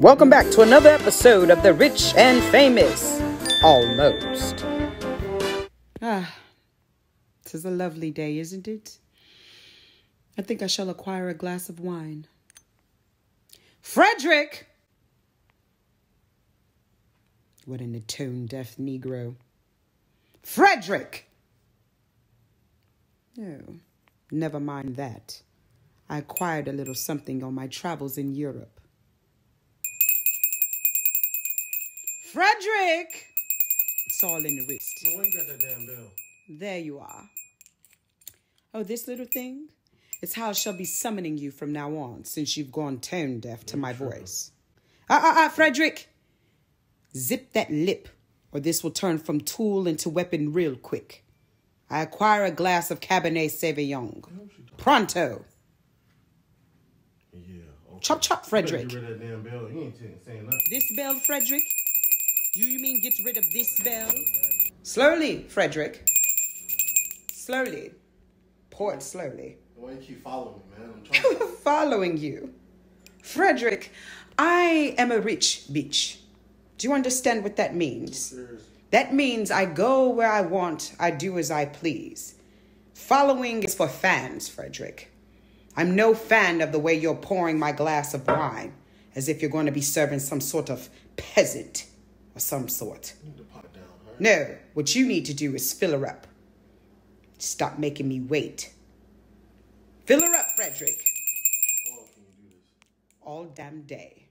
Welcome back to another episode of The Rich and Famous. Almost. Ah, tis a lovely day, isn't it? I think I shall acquire a glass of wine. Frederick! What an tone deaf Negro. Frederick! No, never mind that. I acquired a little something on my travels in Europe. Frederick! It's all in the wrist. No, you got that damn bell. There you are. Oh, this little thing? It's how I shall be summoning you from now on, since you've gone tone deaf to my voice. Ah, ah, ah, Frederick! Zip that lip, or this will turn from tool into weapon real quick. I acquire a glass of Cabernet Sauvignon. Pronto! Yeah. Okay. Chop, chop, Frederick. better Get rid of that damn bell. You ain't saying- saying nothing. This bell, Frederick? Do you mean get rid of this bell? Slowly, Frederick. Slowly. Pour it slowly. Why do you keep following me, man? I'm trying to. Following you. Frederick, I am a rich bitch. Do you understand what that means? Seriously. That means I go where I want, I do as I please. Following is for fans, Frederick. I'm no fan of the way you're pouring my glass of wine, as if you're going to be serving some sort of peasant or some sort. You need to pipe down, right? No, what you need to do is fill her up. Stop making me wait. Fill her up, Frederick. How long can you do this? All damn day.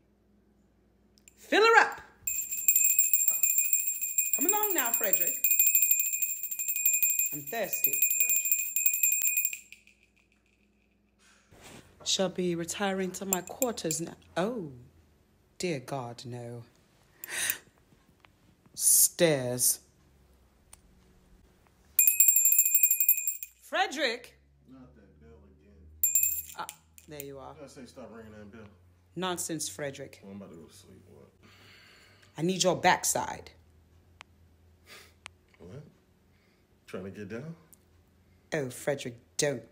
Fill her up. Come along now, Frederick. I'm thirsty. Shall be retiring to my quarters now. Oh, dear God, no. Stairs. Frederick! Not that bell again. Ah, there you are. I say stop ringing that bell. Nonsense, Frederick. Well, I'm about to go to sleep. What? I need your backside. What? Trying to get down? Oh, Frederick, don't,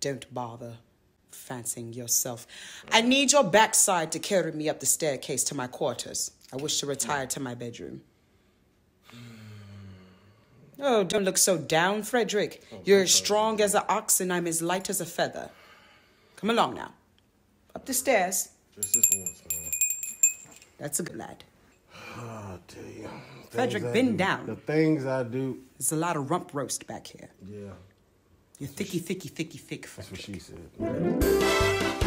don't bother fancying yourself. I need your backside to carry me up the staircase to my quarters. I wish to retire to my bedroom. Oh, don't look so down, Frederick. Oh, You're as strong as an ox, and I'm as light as a feather. Come along now. Up the stairs. Just this once, man. That's a good lad. Oh, tell you. Frederick, things bend do- down. The things I do. There's a lot of rump roast back here. Yeah. You're thicky, thicky, thicky, thick, That's what she said.